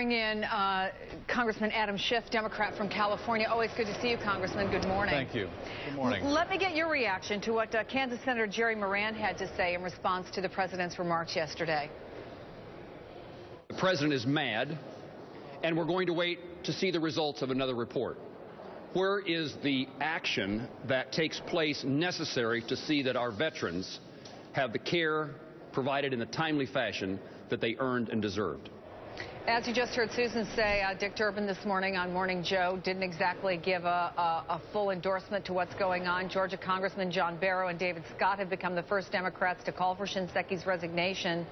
Bring in uh, Congressman Adam Schiff, Democrat from California. Always good to see you, Congressman. Good morning. Thank you. Good morning. Let me get your reaction to what uh, Kansas Senator Jerry Moran had to say in response to the president's remarks yesterday. The president is mad, and we're going to wait to see the results of another report. Where is the action that takes place necessary to see that our veterans have the care provided in a timely fashion that they earned and deserved? As you just heard Susan say, uh, Dick Durbin this morning on Morning Joe didn't exactly give a, a, a, full endorsement to what's going on. Georgia Congressman John Barrow and David Scott have become the first Democrats to call for Shinseki's resignation.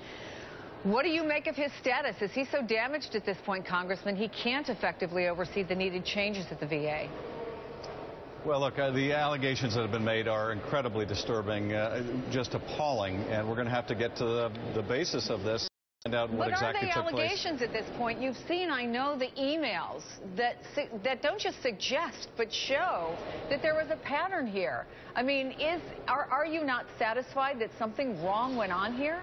What do you make of his status? Is he so damaged at this point, Congressman, he can't effectively oversee the needed changes at the VA? Well, look, uh, the allegations that have been made are incredibly disturbing, uh, just appalling, and we're going to have to get to the, the basis of this. Find out what, what exactly are the allegations place. at this point? You've seen, I know, the emails that that don't just suggest but show that there was a pattern here. I mean, is are are you not satisfied that something wrong went on here?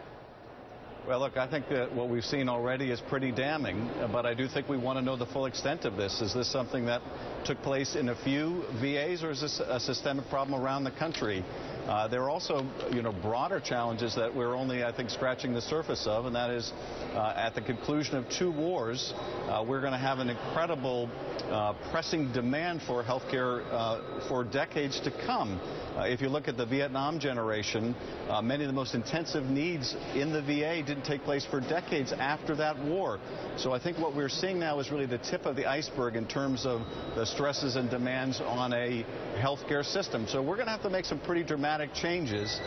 Well, look, I think that what we've seen already is pretty damning, but I do think we want to know the full extent of this. Is this something that took place in a few VAs, or is this a systemic problem around the country? Uh, there are also, you know, broader challenges that we're only, I think, scratching the surface of, and that is, uh, at the conclusion of two wars, uh, we're going to have an incredible uh, pressing demand for health care uh, for decades to come. Uh, if you look at the Vietnam generation, many of the most intensive needs in the VA didn't take place for decades after that war. So I think what we're seeing now is really the tip of the iceberg in terms of the stresses and demands on a healthcare system. So we're going to have to make some pretty dramatic changes.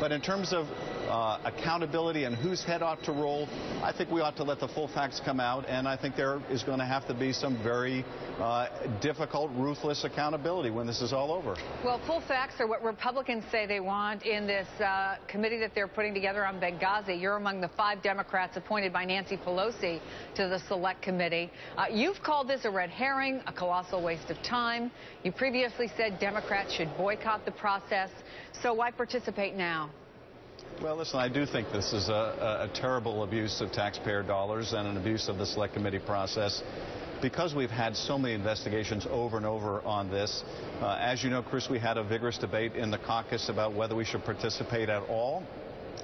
But in terms of uh, accountability and whose head ought to roll, I think we ought to let the full facts come out, and I think there is going to have to be some very uh, difficult, ruthless accountability when this is all over. Well, full facts are what Republicans say they want in this uh, committee that they're putting together on Benghazi. You're among the five Democrats appointed by Nancy Pelosi to the Select Committee. Uh, you've called this a red herring, a colossal waste of time. You previously said Democrats should boycott the process. So why participate now? Well, listen, I do think this is a, a, terrible abuse of taxpayer dollars and an abuse of the select committee process. Because we've had so many investigations over and over on this, uh, as you know, Chris, we had a vigorous debate in the caucus about whether we should participate at all.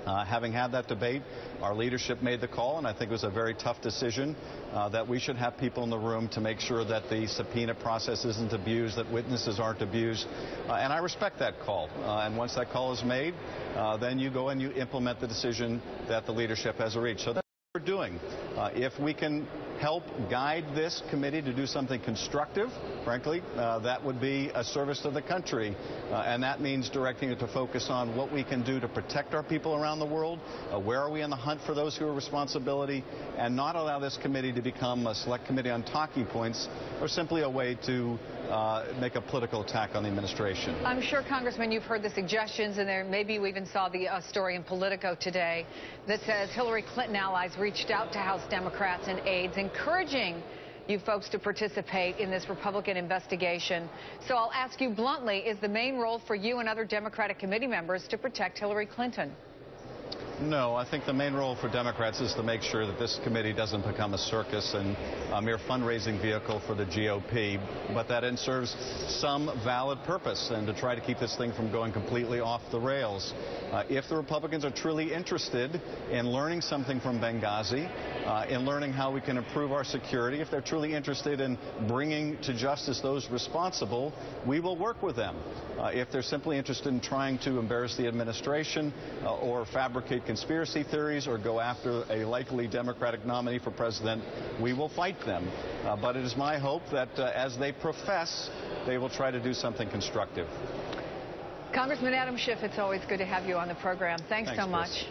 Uh, having had that debate, our leadership made the call, and I think it was a very tough decision uh, that we should have people in the room to make sure that the subpoena process isn't abused, that witnesses aren't abused. Uh, and I respect that call. Uh, and once that call is made, uh, then you go and you implement the decision that the leadership has reached. So that's what we're doing. Uh, if we can help guide this committee to do something constructive, frankly, uh, that would be a service to the country. Uh, and that means directing it to focus on what we can do to protect our people around the world, uh, where are we in the hunt for those who are responsibility, and not allow this committee to become a select committee on talking points or simply a way to uh, make a political attack on the administration. I'm sure, Congressman, you've heard the suggestions, and there maybe you even saw the uh, story in Politico today that says Hillary Clinton allies reached out to House Democrats and aides, encouraging you folks to participate in this Republican investigation. So I'll ask you bluntly, is the main role for you and other Democratic committee members to protect Hillary Clinton? No, I think the main role for Democrats is to make sure that this committee doesn't become a circus and a mere fundraising vehicle for the GOP, but that it serves some valid purpose and to try to keep this thing from going completely off the rails. Uh, if the Republicans are truly interested in learning something from Benghazi, uh, in learning how we can improve our security, if they're truly interested in bringing to justice those responsible, we will work with them. Uh, if they're simply interested in trying to embarrass the administration uh, or fabricate conspiracy theories or go after a likely Democratic nominee for president, we will fight them. Uh, but it is my hope that uh, as they profess, they will try to do something constructive. Congressman Adam Schiff, it's always good to have you on the program. Thanks, Thanks so much.